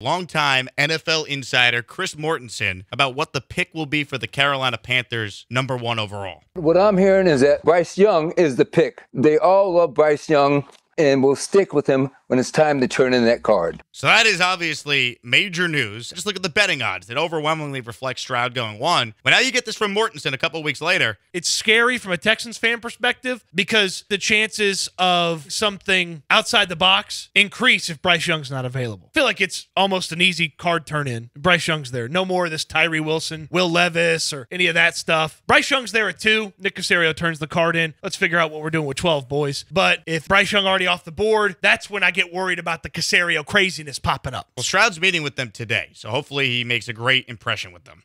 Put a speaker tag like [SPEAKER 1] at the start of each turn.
[SPEAKER 1] longtime NFL insider Chris Mortensen about what the pick will be for the Carolina Panthers number one overall.
[SPEAKER 2] What I'm hearing is that Bryce Young is the pick. They all love Bryce Young and will stick with him when it's time to turn in that card.
[SPEAKER 1] So that is obviously major news. Just look at the betting odds that overwhelmingly reflect Stroud going one. But now you get this from Mortensen a couple weeks later.
[SPEAKER 3] It's scary from a Texans fan perspective because the chances of something outside the box increase if Bryce Young's not available. I feel like it's almost an easy card turn in. Bryce Young's there. No more of this Tyree Wilson, Will Levis, or any of that stuff. Bryce Young's there at two. Nick Caserio turns the card in. Let's figure out what we're doing with 12 boys. But if Bryce Young already off the board, that's when I get worried about the Caserio craziness popping up.
[SPEAKER 1] Well, Stroud's meeting with them today, so hopefully he makes a great impression with them.